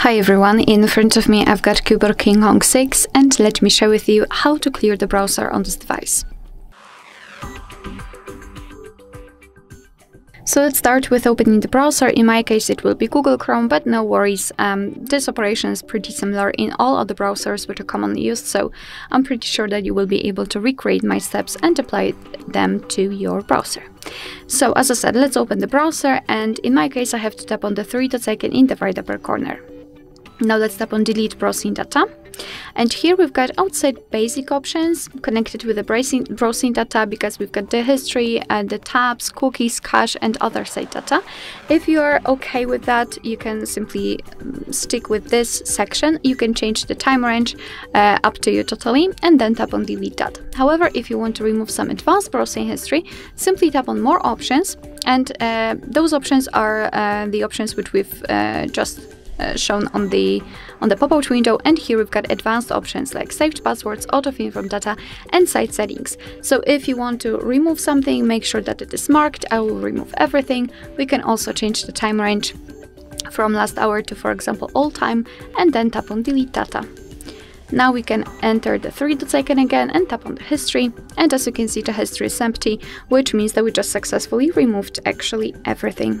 Hi everyone, in front of me I've got Cubot King Kong 6 and let me share with you how to clear the browser on this device. So let's start with opening the browser. In my case, it will be Google Chrome, but no worries. Um, this operation is pretty similar in all other browsers which are commonly used, so I'm pretty sure that you will be able to recreate my steps and apply them to your browser. So as I said, let's open the browser, and in my case, I have to tap on the three dots icon in the right upper corner. Now let's tap on delete browsing data. And here we've got outside basic options connected with the browsing, browsing data because we've got the history and the tabs, cookies, cache and other site data. If you're okay with that, you can simply um, stick with this section. You can change the time range uh, up to you totally and then tap on delete that. However, if you want to remove some advanced browsing history, simply tap on more options and uh, those options are uh, the options which we've uh, just Uh, shown on the on the pop-out window and here we've got advanced options like saved passwords, autofill from data and site settings. So if you want to remove something, make sure that it is marked. I will remove everything. We can also change the time range from last hour to for example all time and then tap on delete data. Now we can enter the three dots icon again and tap on the history and as you can see the history is empty which means that we just successfully removed actually everything.